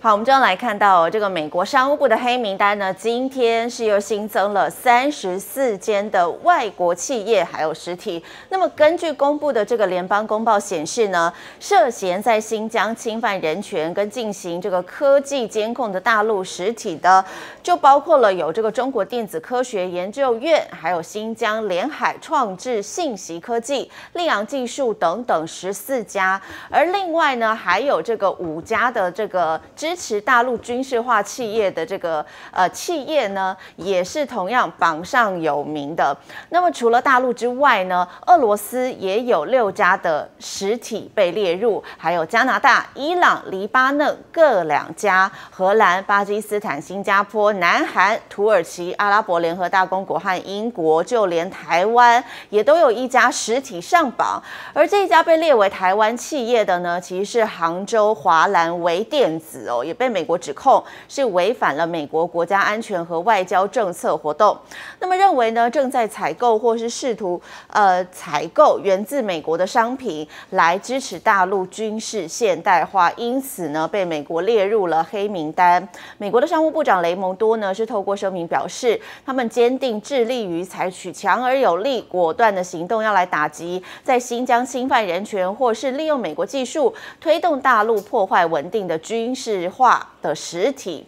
好，我们就要来看到这个美国商务部的黑名单呢，今天是又新增了三十四间的外国企业还有实体。那么根据公布的这个联邦公报显示呢，涉嫌在新疆侵犯人权跟进行这个科技监控的大陆实体的，就包括了有这个中国电子科学研究院，还有新疆联海创智信息科技、溧阳技术等等十四家，而另外呢，还有这个五家的这个。支持大陆军事化企业的这个呃企业呢，也是同样榜上有名的。那么除了大陆之外呢，俄罗斯也有六家的实体被列入，还有加拿大、伊朗、黎巴嫩各两家，荷兰、巴基斯坦、新加坡、南韩、土耳其、阿拉伯联合大公国和英国，就连台湾也都有一家实体上榜。而这一家被列为台湾企业的呢，其实是杭州华兰微电子哦。也被美国指控是违反了美国国家安全和外交政策活动，那么认为呢正在采购或是试图呃采购源自美国的商品来支持大陆军事现代化，因此呢被美国列入了黑名单。美国的商务部长雷蒙多呢是透过声明表示，他们坚定致力于采取强而有力、果断的行动，要来打击在新疆侵犯人权或是利用美国技术推动大陆破坏稳定的军事。化的实体。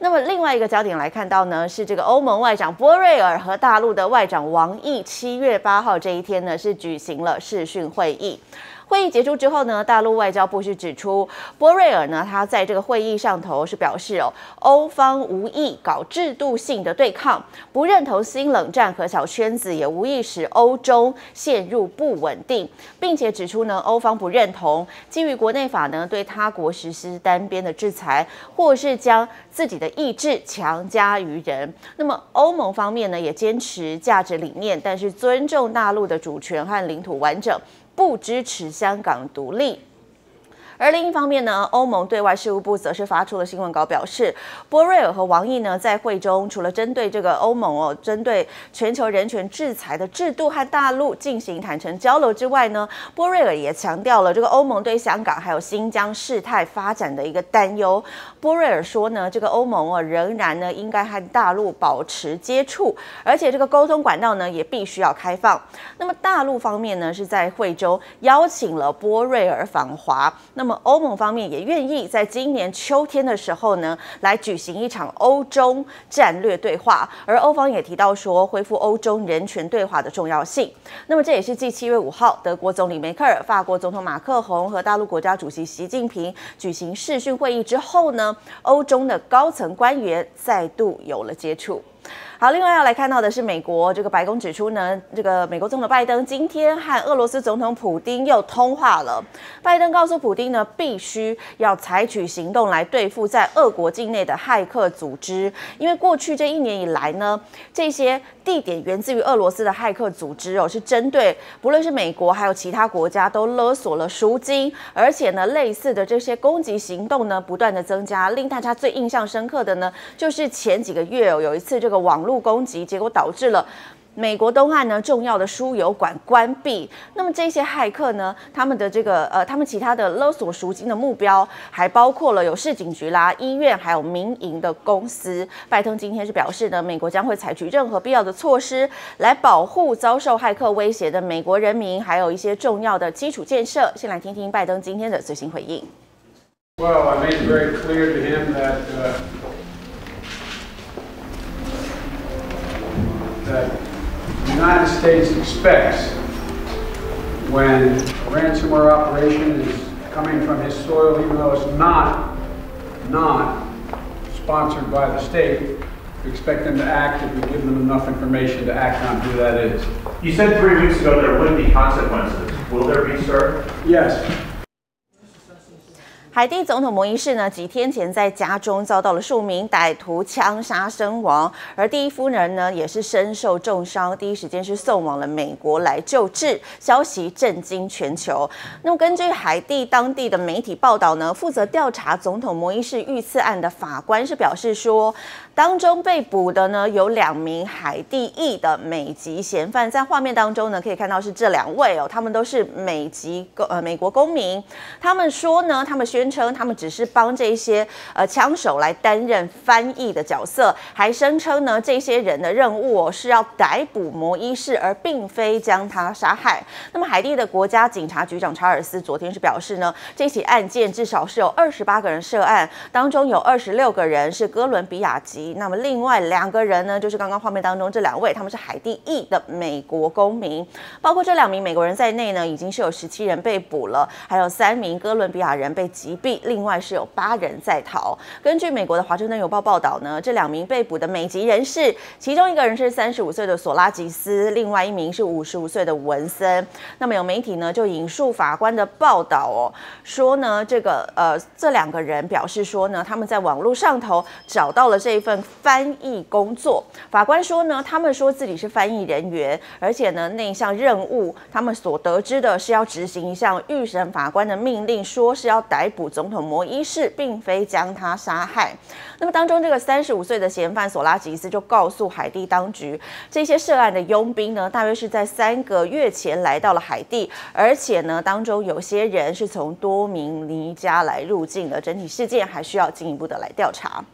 那么另外一个焦点来看到呢，是这个欧盟外长波瑞尔和大陆的外长王毅，七月八号这一天呢是举行了视讯会议。会议结束之后呢，大陆外交部是指出，波瑞尔呢，他在这个会议上头是表示哦，欧方无意搞制度性的对抗，不认同新冷战和小圈子，也无意使欧洲陷入不稳定，并且指出呢，欧方不认同基于国内法呢对他国实施单边的制裁，或是将自己的意志强加于人。那么欧盟方面呢，也坚持价值理念，但是尊重大陆的主权和领土完整。不支持香港独立。而另一方面呢，欧盟对外事务部则是发出了新闻稿，表示波瑞尔和王毅呢在会中，除了针对这个欧盟哦，针对全球人权制裁的制度和大陆进行坦诚交流之外呢，波瑞尔也强调了这个欧盟对香港还有新疆事态发展的一个担忧。波瑞尔说呢，这个欧盟哦仍然呢应该和大陆保持接触，而且这个沟通管道呢也必须要开放。那么大陆方面呢是在会中邀请了波瑞尔访华，那么。那么欧盟方面也愿意在今年秋天的时候呢，来举行一场欧中战略对话，而欧方也提到说恢复欧中人权对话的重要性。那么这也是继七月五号德国总理梅克尔、法国总统马克宏和大陆国家主席习近平举行视讯会议之后呢，欧中的高层官员再度有了接触。好，另外要来看到的是，美国这个白宫指出呢，这个美国总统拜登今天和俄罗斯总统普京又通话了。拜登告诉普京呢，必须要采取行动来对付在俄国境内的骇客组织，因为过去这一年以来呢，这些地点源自于俄罗斯的骇客组织哦，是针对不论是美国还有其他国家都勒索了赎金，而且呢，类似的这些攻击行动呢，不断的增加。令大家最印象深刻的呢，就是前几个月哦，有一次这个网。络攻击，结果导致了美国东岸呢重要的输油管关闭。那么这些骇客呢，他们的这个呃，他们其他的勒索赎金的目标，还包括了有市警局啦、医院，还有民营的公司。拜登今天是表示呢，美国将会采取任何必要的措施，来保护遭受骇客威胁的美国人民，还有一些重要的基础建设。先来听听拜登今天的最新回应。That the United States expects when a ransomware operation is coming from his soil, even though it's not, not sponsored by the state, we expect them to act if we give them enough information to act on who that is. You said three weeks ago there would be consequences. Will there be, sir? Yes. 海地总统摩伊士呢，几天前在家中遭到了数名歹徒枪杀身亡，而第一夫人呢也是身受重伤，第一时间是送往了美国来救治，消息震惊全球。那么根据海地当地的媒体报道呢，负责调查总统摩伊士遇刺案的法官是表示说。当中被捕的呢有两名海地裔的美籍嫌犯，在画面当中呢可以看到是这两位哦，他们都是美籍公呃美国公民。他们说呢，他们宣称他们只是帮这些呃枪手来担任翻译的角色，还声称呢这些人的任务是要逮捕摩伊士，而并非将他杀害。那么海地的国家警察局长查尔斯昨天是表示呢，这起案件至少是有二十八个人涉案，当中有二十六个人是哥伦比亚籍，那么另外两个人呢，就是刚刚画面当中这两位，他们是海地裔的美国公民，包括这两名美国人在内呢，已经是有十七人被捕了，还有三名哥伦比亚人被击另外是有八人在逃。根据美国的华盛顿邮报报道呢，这两名被捕的美籍人士，其中一个人是三十五岁的索拉吉斯，另外一名是五十五岁的文森。那么有媒体呢就引述法官的报道哦，说呢这个呃这两个人表示说呢，他们在网络上头找到了这一份翻译工作。法官说呢，他们说自己是翻译人员，而且呢那一项任务，他们所得知的是要执行一项预审法官的命令，说是要逮捕总统摩伊士，并非将他杀害。那么当中这个三十五岁的嫌犯索拉吉斯就告诉海地当局，这些涉案的佣兵呢，大约是在三个月前来到了海地，而且呢当中有些人是从多明尼加来入境的，整体事件还需要进一步的来调查。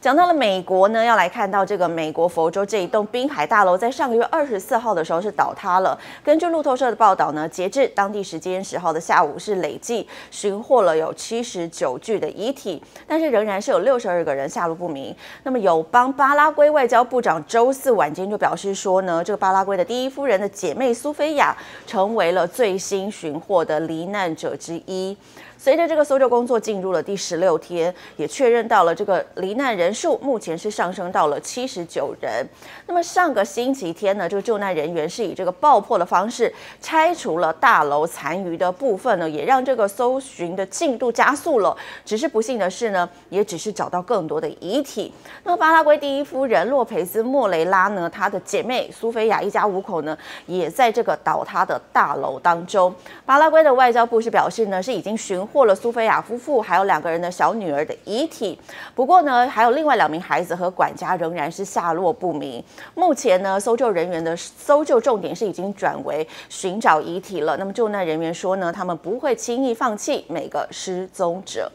讲到了美国呢，要来看到这个美国佛州这一栋滨海大楼，在上个月二十四号的时候是倒塌了。根据路透社的报道呢，截至当地时间十号的下午，是累计寻获了有七十九具的遗体，但是仍然是有六十二个人下落不明。那么，友邦巴拉圭外交部长周四晚间就表示说呢，这个巴拉圭的第一夫人的姐妹苏菲亚成为了最新寻获的罹难者之一。随着这个搜救工作进入了第十六天，也确认到了这个罹难人数目前是上升到了七十九人。那么上个星期天呢，这个救难人员是以这个爆破的方式拆除了大楼残余的部分呢，也让这个搜寻的进度加速了。只是不幸的是呢，也只是找到更多的遗体。那么巴拉圭第一夫人洛佩斯莫雷拉呢，她的姐妹苏菲亚一家五口呢，也在这个倒塌的大楼当中。巴拉圭的外交部是表示呢，是已经寻。获了苏菲亚夫妇还有两个人的小女儿的遗体，不过呢，还有另外两名孩子和管家仍然是下落不明。目前呢，搜救人员的搜救重点是已经转为寻找遗体了。那么救难人员说呢，他们不会轻易放弃每个失踪者。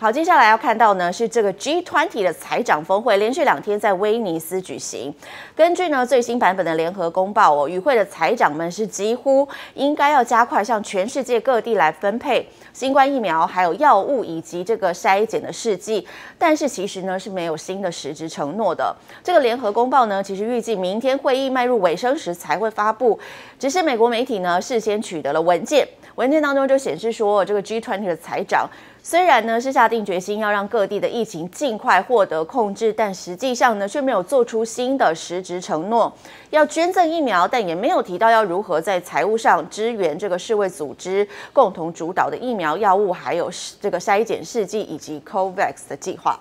好，接下来要看到呢是这个 G20 的财长峰会，连续两天在威尼斯举行。根据呢最新版本的联合公报哦，与会的财长们是几乎应该要加快向全世界各地来分配新冠疫苗、还有药物以及这个筛检的试剂，但是其实呢是没有新的实质承诺的。这个联合公报呢，其实预计明天会议迈入尾声时才会发布，只是美国媒体呢事先取得了文件，文件当中就显示说这个 G20 的财长。虽然呢是下定决心要让各地的疫情尽快获得控制，但实际上呢却没有做出新的实质承诺，要捐赠疫苗，但也没有提到要如何在财务上支援这个世卫组织共同主导的疫苗、药物，还有这个筛检试剂以及 COVAX 的计划。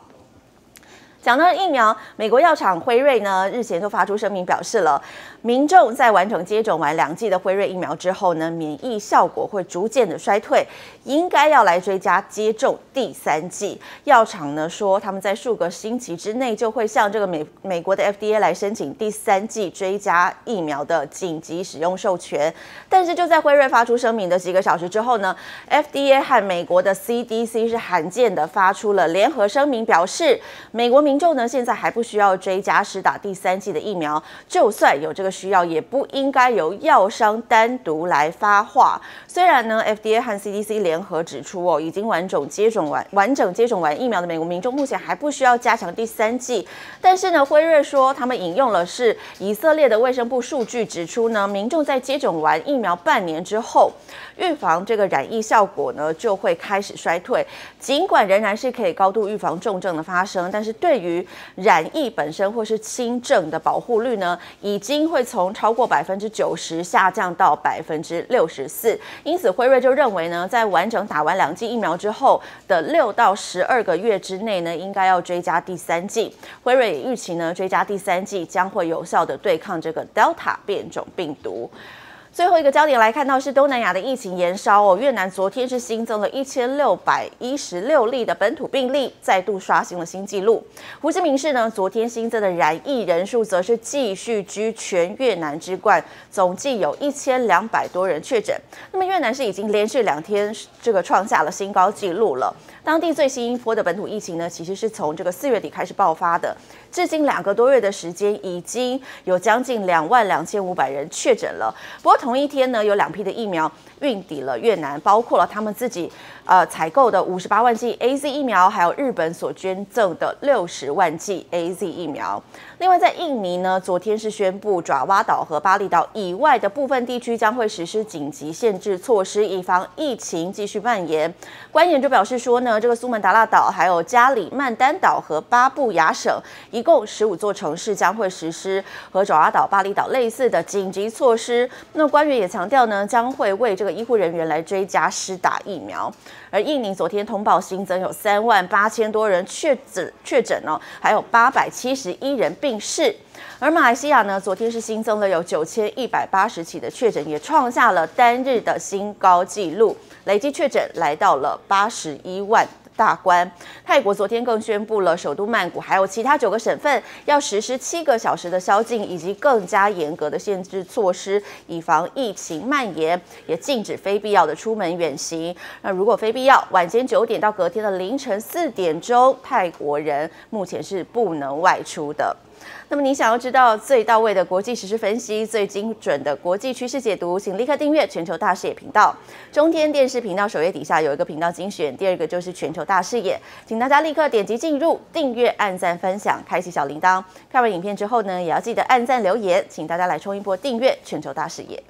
讲到疫苗，美国药厂辉瑞呢日前就发出声明，表示了民众在完成接种完两剂的辉瑞疫苗之后呢，免疫效果会逐渐的衰退，应该要来追加接种第三剂。药厂呢说，他们在数个星期之内就会向这个美美国的 FDA 来申请第三剂追加疫苗的紧急使用授权。但是就在辉瑞发出声明的几个小时之后呢，FDA 和美国的 CDC 是罕见的发出了联合声明，表示美国民众呢，现在还不需要追加施打第三剂的疫苗，就算有这个需要，也不应该由药商单独来发话。虽然呢，FDA 和 CDC 联合指出哦，已经完整接种完完整接种完疫苗的美国民众，目前还不需要加强第三剂。但是呢，辉瑞说，他们引用了是以色列的卫生部数据，指出呢，民众在接种完疫苗半年之后，预防这个染疫效果呢就会开始衰退。尽管仍然是可以高度预防重症的发生，但是对于于染疫本身或是轻症的保护率呢，已经会从超过百分之九十下降到百分之六十四。因此，辉瑞就认为呢，在完整打完两剂疫苗之后的六到十二个月之内呢，应该要追加第三剂。辉瑞也预期呢，追加第三剂将会有效的对抗这个 Delta 变种病毒。最后一个焦点来看到是东南亚的疫情延烧哦，越南昨天是新增了一千六百一十六例的本土病例，再度刷新了新纪录。胡志明市呢，昨天新增的染疫人数则是继续居全越南之冠，总计有一千两百多人确诊。那么越南是已经连续两天这个创下了新高纪录了。当地最新一波的本土疫情呢，其实是从这个四月底开始爆发的，至今两个多月的时间，已经有将近两万两千五百人确诊了。不过同一天呢，有两批的疫苗运抵了越南，包括了他们自己呃采购的五十八万剂 A Z 疫苗，还有日本所捐赠的六十万剂 A Z 疫苗。另外在印尼呢，昨天是宣布爪哇岛和巴厘岛以外的部分地区将会实施紧急限制措施，以防疫情继续蔓延。官员就表示说呢这个苏门答腊岛、还有加里曼丹岛和巴布亚省，一共十五座城市将会实施和爪哇岛、巴厘岛类似的紧急措施。那官员也强调呢，将会为这个医护人员来追加施打疫苗。而印尼昨天通报新增有三万八千多人确诊确诊哦，还有八百七十一人病逝。而马来西亚呢，昨天是新增了有九千一百八十起的确诊，也创下了单日的新高纪录，累计确诊来到了八十一万大关。泰国昨天更宣布了，首都曼谷还有其他九个省份要实施七个小时的宵禁，以及更加严格的限制措施，以防疫情蔓延，也禁止非必要的出门远行。那如果非必要，晚间九点到隔天的凌晨四点钟，泰国人目前是不能外出的。那么，你想要知道最到位的国际时事分析、最精准的国际趋势解读，请立刻订阅全球大视野频道。中天电视频道首页底下有一个频道精选，第二个就是全球大视野，请大家立刻点击进入订阅、按赞、分享、开启小铃铛。看完影片之后呢，也要记得按赞留言，请大家来冲一波订阅全球大视野。